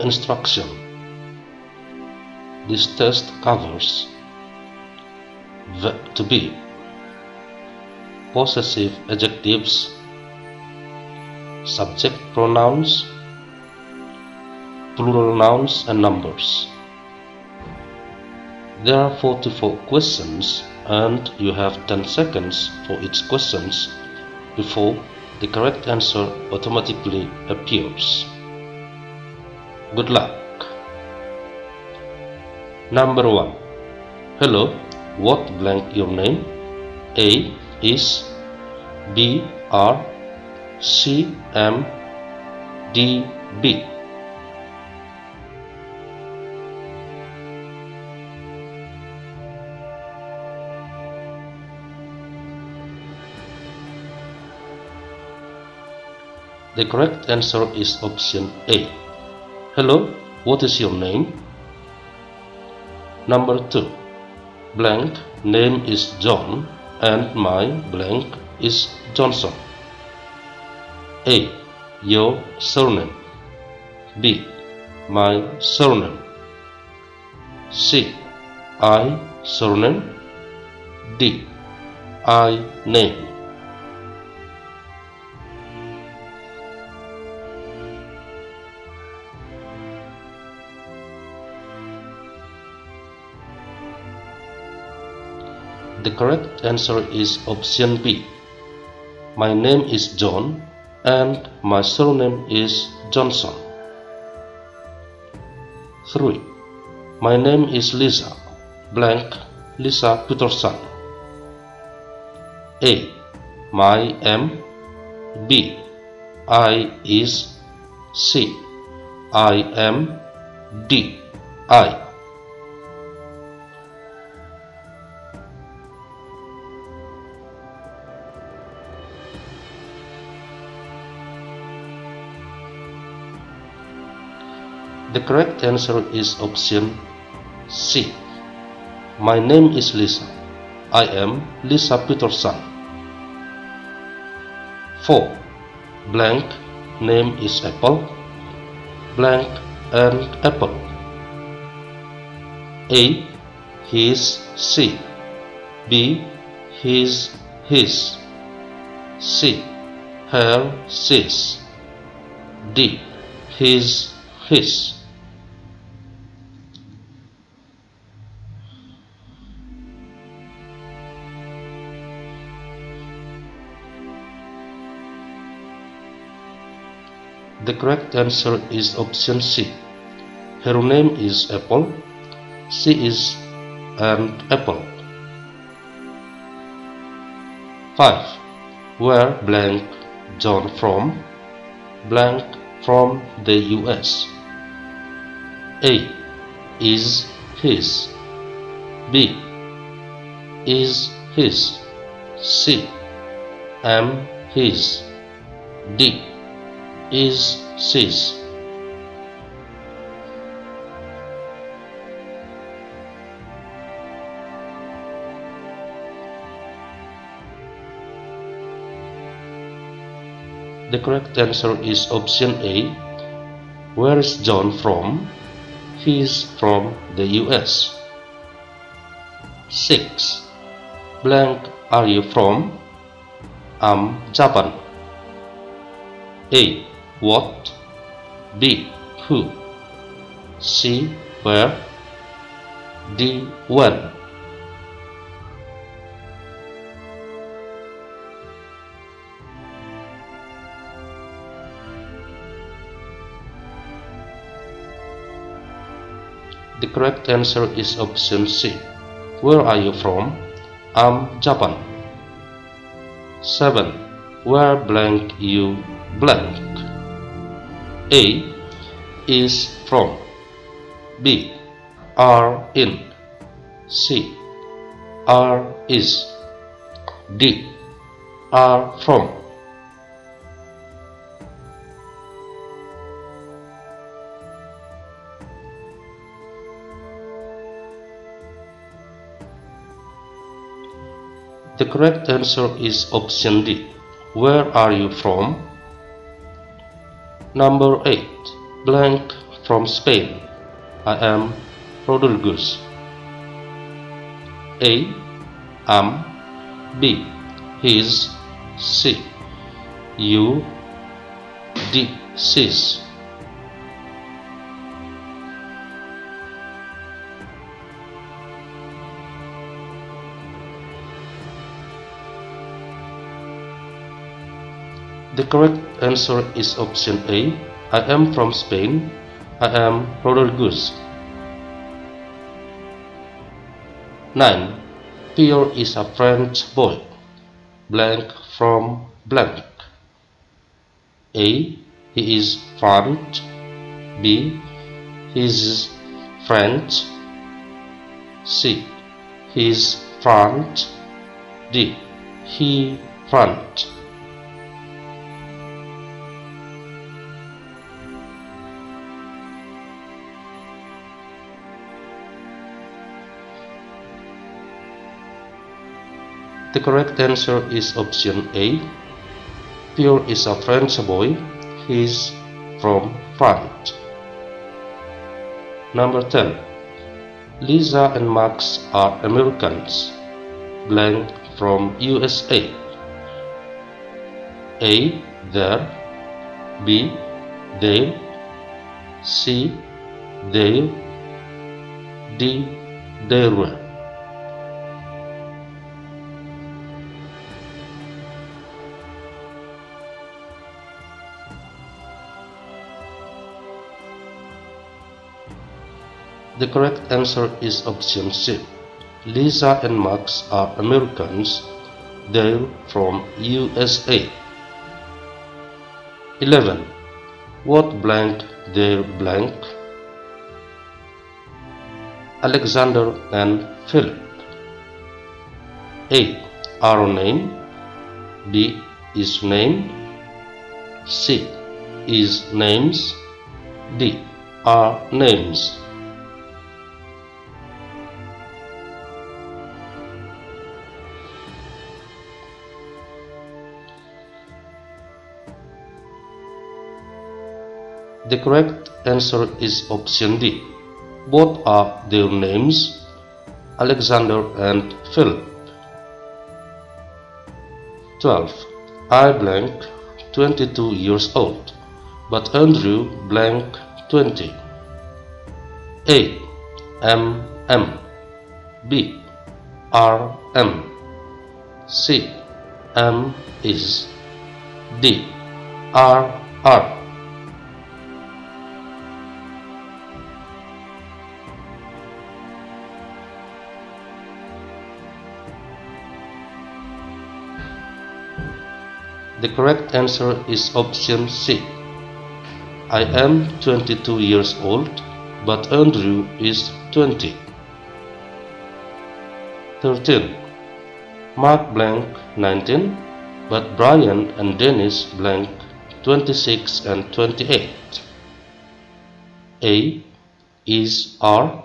Instruction This test covers to be, possessive adjectives, subject pronouns, plural nouns and numbers. There are 44 questions and you have 10 seconds for each questions before the correct answer automatically appears. Good luck. Number 1. Hello, what blank your name? A is B R C M D B. The correct answer is option A. Hello, what is your name? Number 2. Blank name is John and my blank is Johnson. A. Your surname. B. My surname. C. I surname. D. I name. Correct answer is option B. My name is John and my surname is Johnson. 3. My name is Lisa, blank Lisa Peterson. A. My M. B. I is C. I am D. I. The correct answer is option C. My name is Lisa. I am Lisa Peterson. 4. Blank name is Apple. Blank and Apple. A. His, she. B. His, his. C. Her, she's. D. His, his. The correct answer is option C. Her name is Apple. She is an apple. 5. Where blank John from? Blank from the US. A. Is his. B. Is his. C. Am his. D is cis. The correct answer is option A. Where is John from? He is from the US. 6. Blank are you from? I'm Japan. A. What? B. Who? C. Where? D. When? The correct answer is option C. Where are you from? I'm Japan. 7. Where blank you blank? A is from B are in C are is D are from The correct answer is option D. Where are you from? Number 8. Blank from Spain. I am Rodriguez. A. Am. B. His. C. You. D. Sis. The correct answer is option A. I am from Spain. I am Rodriguez. 9. Pierre is a French boy. Blank from blank. A. He is French. B. He is French. C. He is French. D. He French. The correct answer is option A. Pierre is a French boy. He is from France. Number 10. Lisa and Max are Americans. Blank from USA. A. There. B. They. C. They. D. There were. The correct answer is option C. Lisa and Max are Americans. They're from USA. 11. What blank their blank? Alexander and Philip. A. Are name. B. Is name. C. Is names. D. Are names. The correct answer is option D. Both are their names, Alexander and Philip. 12. I blank 22 years old, but Andrew blank 20. A. M. M. B. R. M. C. M. Is. D. R. R. The correct answer is option C. I am 22 years old, but Andrew is 20. 13. Mark blank 19, but Brian and Dennis blank 26 and 28. A is R,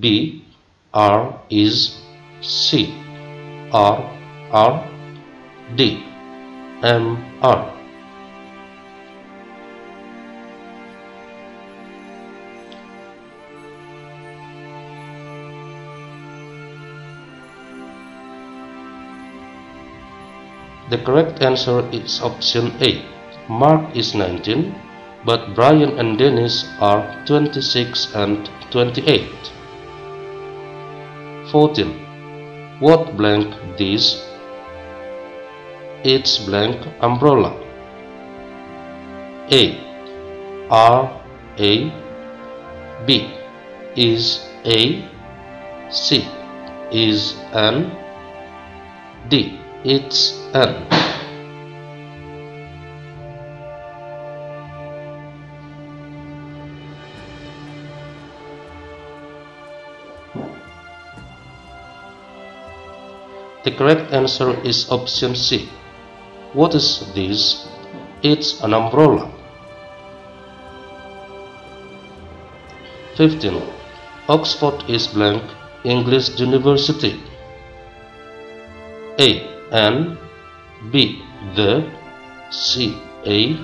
B R is C, R R D. M R. The correct answer is option A. Mark is 19, but Brian and Dennis are 26 and 28. 14. What blank these its blank umbrella. A. R. A. B. is A. C. is an D. It's an The correct answer is option C. What is this? It's an umbrella. 15. Oxford is blank English University. A. N. B. The. C. A.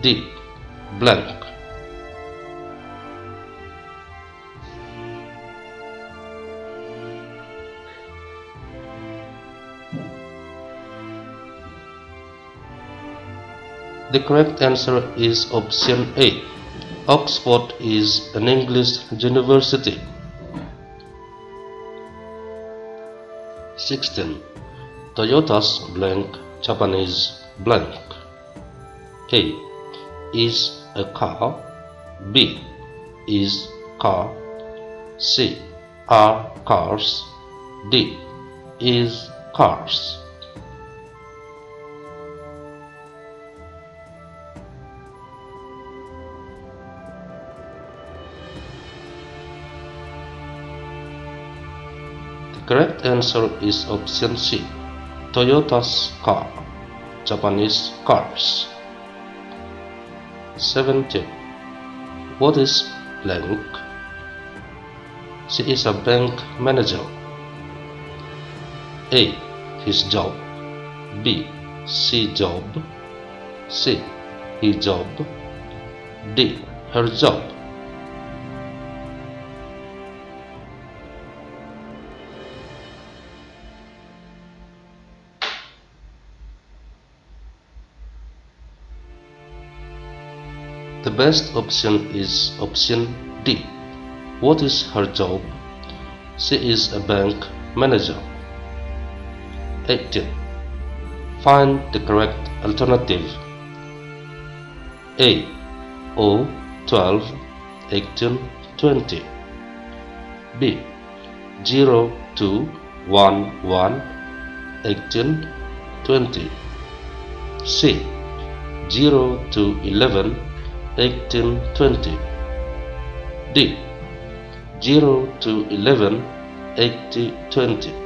D. Blank. The correct answer is option A. Oxford is an English university. 16. Toyota's blank Japanese blank. A is a car. B is car. C are cars. D is cars. Correct answer is option C. Toyota's car. Japanese cars. 17. What is blank? She is a bank manager. A. His job. B. She job. C. He job. D. Her job. The best option is option D. What is her job? She is a bank manager. 18. Find the correct alternative. A. O 12 18 20 B. 0 2 1 1 18 20 C. 0 to 11 1820 D 0 to 11 8020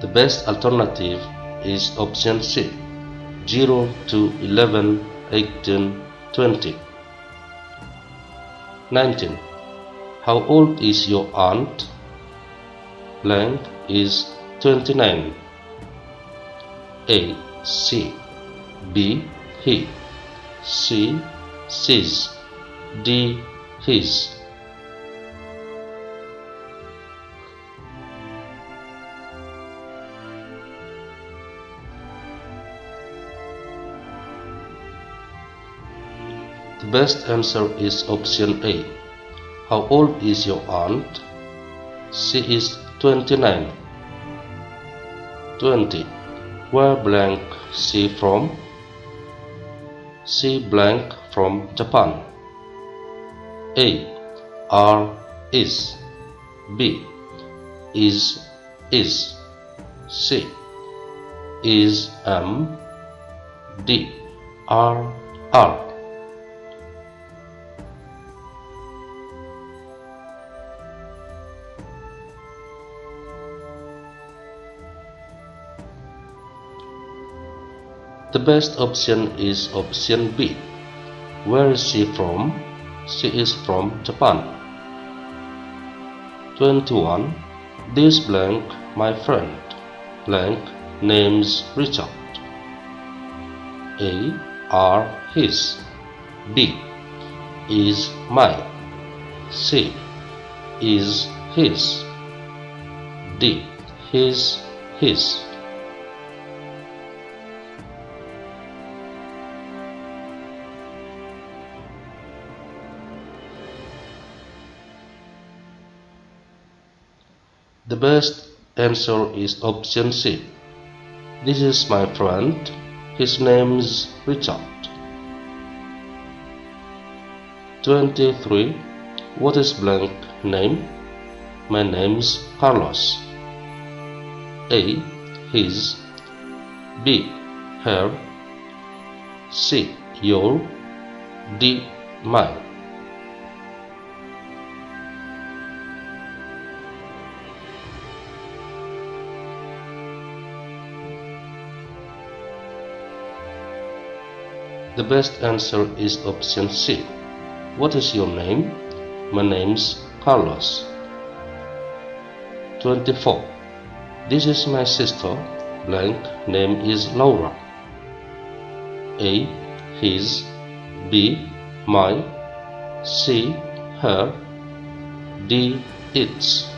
The best alternative is option C 0 to 11 18 20 19 how old is your aunt? Blank is 29. A. C. B. He. C. She's. D. His. The best answer is option A. How old is your aunt? She is 29. 20. Where blank she from? She blank from Japan. A. R is. B. Is is. C. Is am. D. Are are. The best option is option B. Where is she from? She is from Japan. 21. This blank, my friend, blank, names Richard. A. Are his. B. Is my. C. Is his. D. His, his. The best answer is option C. This is my friend. His name is Richard. 23. What is blank name? My name is Carlos. A. His. B. Her. C. Your. D. Mine. The best answer is option C. What is your name? My name's Carlos. 24. This is my sister. Blank name is Laura. A. His. B. My. C. her, D, its.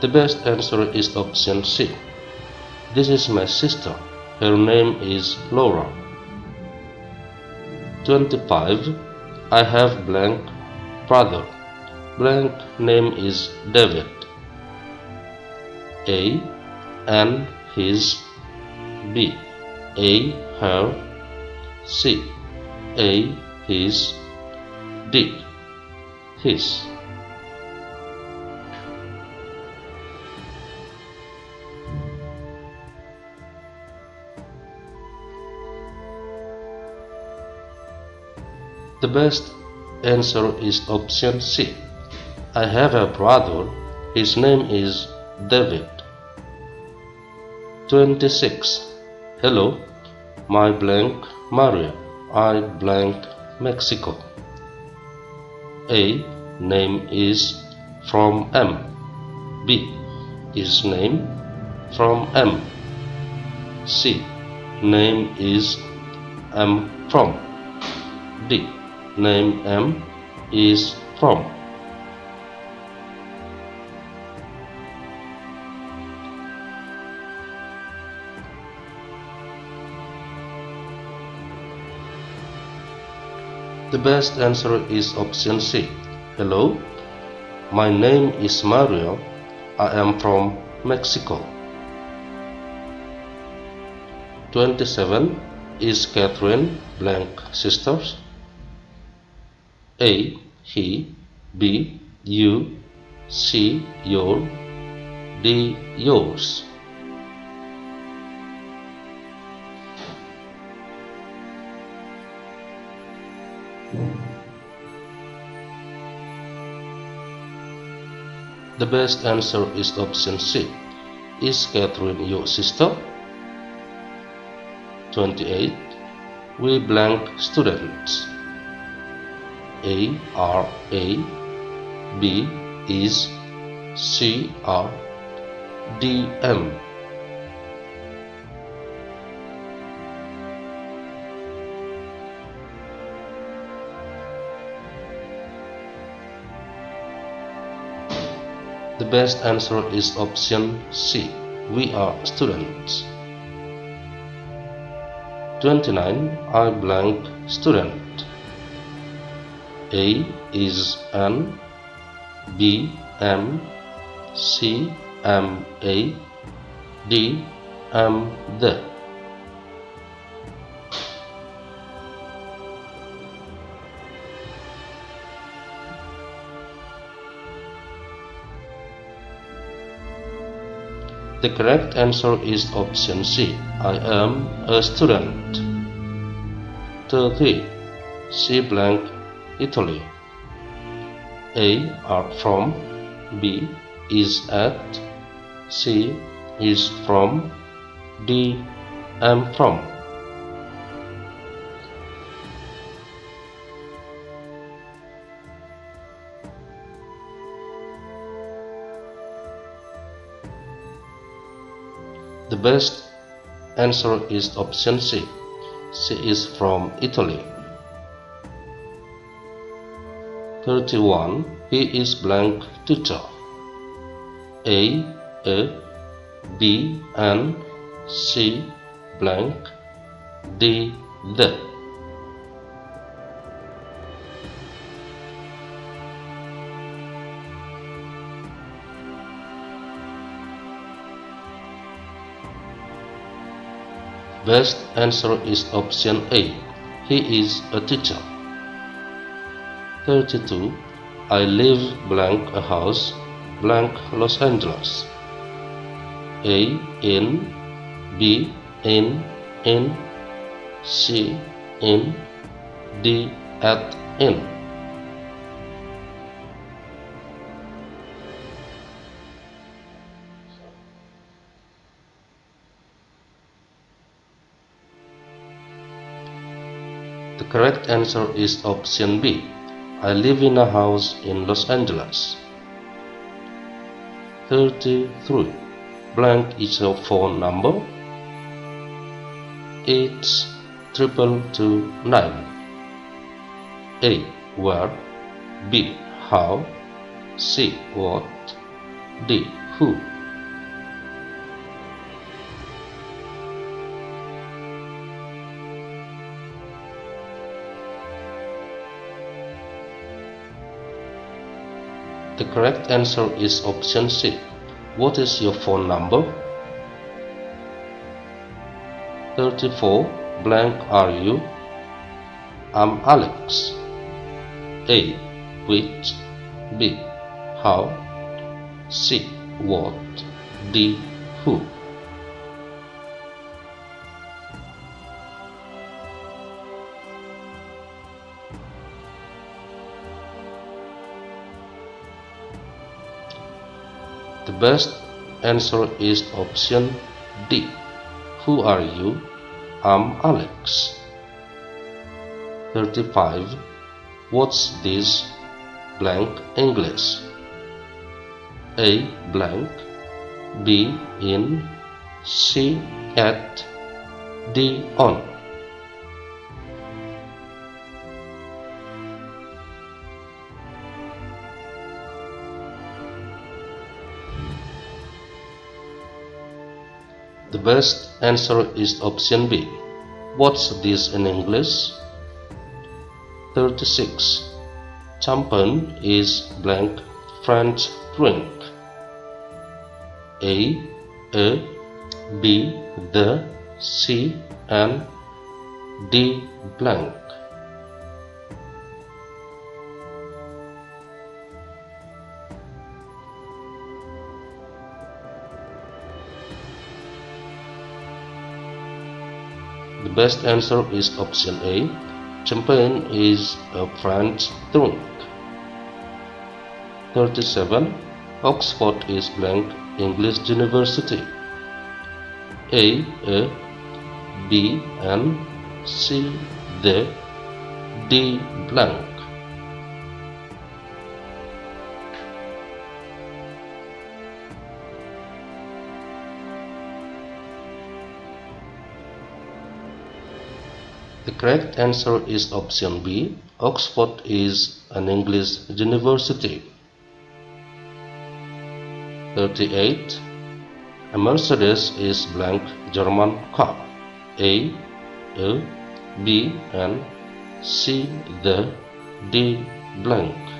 The best answer is option C. This is my sister. Her name is Laura. 25. I have blank brother. Blank name is David. A and his B. A her C. A his D. His. The best answer is option C. I have a brother. His name is David. 26. Hello, my blank Maria. I blank Mexico. A name is from M. B is name from M. C name is M from. D name M is from. The best answer is option C. Hello, my name is Mario. I am from Mexico. 27 is Catherine blank sisters. A. He B. You C. Your D. Yours The best answer is option C. Is Catherine your sister? 28. We blank students. A R A B is C R D M. The best answer is option C. We are students. 29. I blank student. A is an B M C M A D M the The correct answer is option C. I am a student. 30. C blank Italy. A are from, B is at, C is from, D am from. The best answer is option C. C is from Italy. 31 he is blank teacher a a b and c blank d the Best answer is option A. He is a teacher. 32 I live blank a house blank Los Angeles A in B in in C in D at in The correct answer is option B. I live in a house in Los Angeles. 33. Blank is your phone number. It's triple two nine. A. Where? B. How? C. What? D. Who? The correct answer is option C. What is your phone number? 34. Blank are you? I'm Alex. A. Which? B. How? C. What? D. Who? Best answer is option D. Who are you? I'm Alex. 35. What's this blank English? A blank B in C at D on best answer is option B. What's this in English? 36. Champagne is blank French drink. A, A, B, the, C, and D blank. Best answer is option A. Champagne is a French drink. 37. Oxford is blank English University. A, A, B, the, D blank. The correct answer is option B. Oxford is an English university. 38. A Mercedes is blank German car. A, A, B, and C, the, D blank.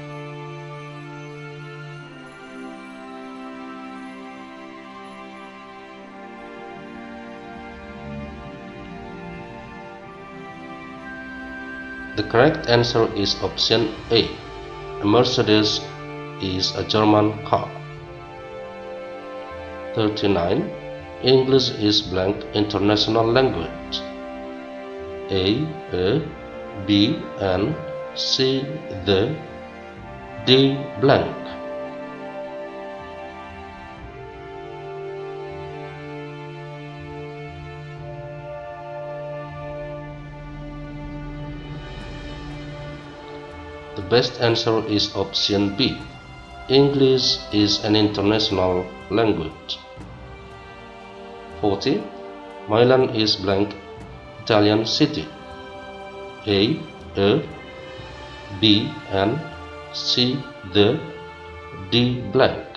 The correct answer is option A. A Mercedes is a German car. 39. English is blank international language. A, A, B, and C, the, D blank. Best answer is option B. English is an international language. 40. Milan is blank Italian city. A, A, B, and C, the, D blank.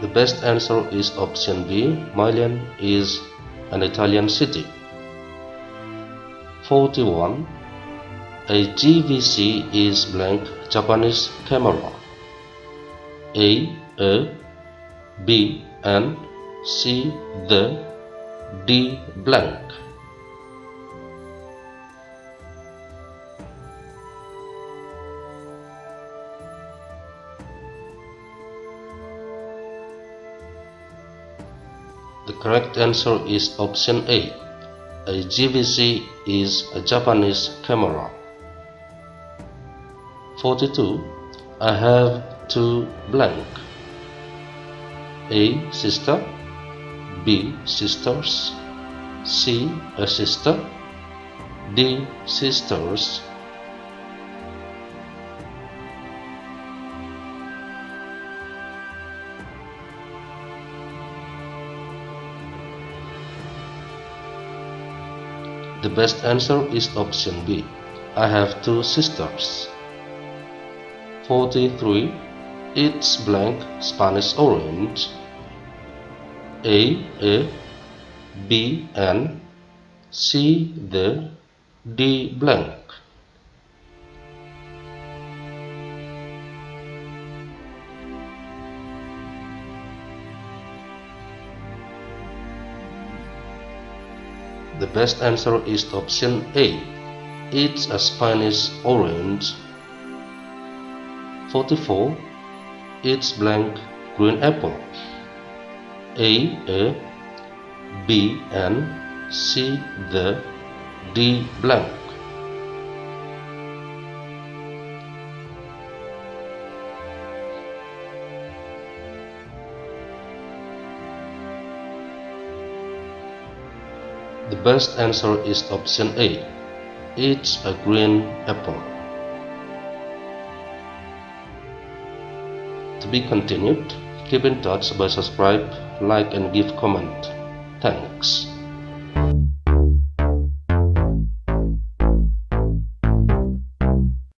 The best answer is option B. Milan is an Italian city. 41. A JVC is blank Japanese camera. A, A, B, and C, the, D blank. Correct answer is option A. A JVC is a Japanese camera. 42. I have two blank. A. Sister B. Sisters C. A sister D. Sisters The best answer is option B. I have two sisters. 43. It's blank Spanish orange. A, A, B, and C, the, D, blank. The best answer is option A. It's a Spanish orange. 44. It's blank green apple. A, A, B, and C, the, D, blank. Best answer is option A. It's a green apple. To be continued, keep in touch by subscribe, like and give comment. Thanks.